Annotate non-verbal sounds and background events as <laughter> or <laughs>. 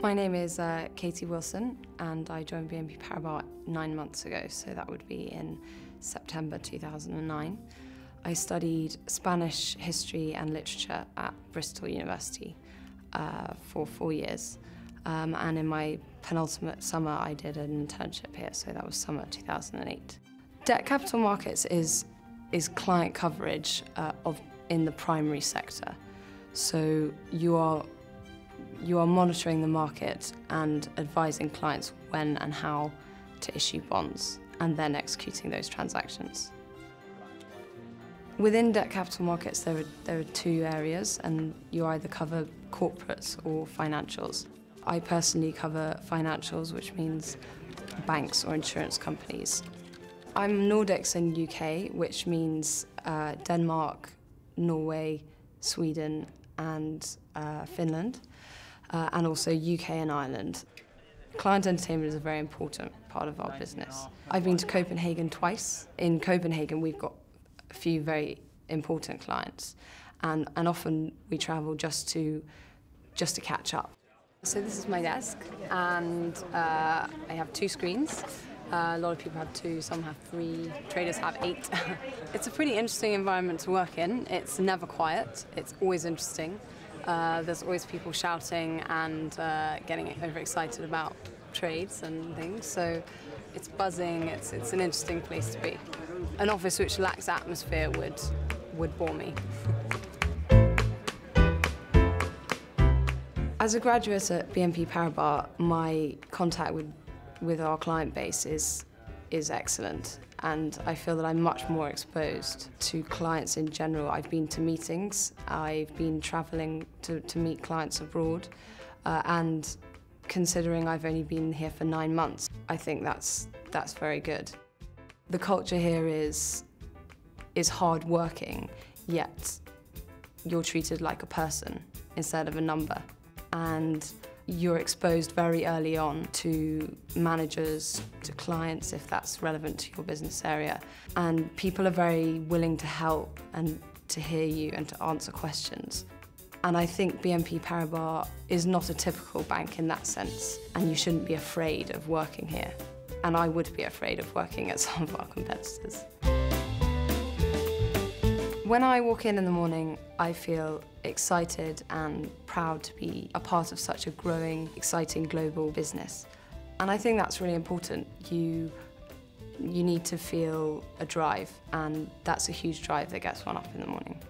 My name is uh, Katie Wilson and I joined BNP Paribas nine months ago, so that would be in September 2009. I studied Spanish history and literature at Bristol University uh, for four years. Um, and in my penultimate summer, I did an internship here, so that was summer 2008. Debt capital markets is, is client coverage uh, of, in the primary sector. So you are, you are monitoring the market and advising clients when and how to issue bonds, and then executing those transactions. Within debt capital markets, there are, there are two areas, and you either cover corporates or financials. I personally cover financials, which means banks or insurance companies. I'm Nordics in UK, which means uh, Denmark, Norway, Sweden, and uh, Finland, uh, and also UK and Ireland. Client entertainment is a very important part of our business. I've been to Copenhagen twice. In Copenhagen, we've got a few very important clients, and, and often we travel just to, just to catch up. So this is my desk, and uh, I have two screens. Uh, a lot of people have two, some have three, traders have eight. <laughs> it's a pretty interesting environment to work in. It's never quiet, it's always interesting. Uh, there's always people shouting and uh, getting overexcited about trades and things, so it's buzzing, it's, it's an interesting place to be. An office which lacks atmosphere would would bore me. As a graduate at BNP Paribas, my contact with, with our client base is, is excellent and I feel that I'm much more exposed to clients in general. I've been to meetings, I've been travelling to, to meet clients abroad uh, and considering I've only been here for nine months, I think that's, that's very good. The culture here is is hard working, yet you're treated like a person instead of a number. And you're exposed very early on to managers, to clients, if that's relevant to your business area. And people are very willing to help and to hear you and to answer questions. And I think BNP Paribas is not a typical bank in that sense, and you shouldn't be afraid of working here. And I would be afraid of working at some of our competitors. When I walk in in the morning, I feel excited and proud to be a part of such a growing, exciting global business. And I think that's really important. You, you need to feel a drive, and that's a huge drive that gets one up in the morning.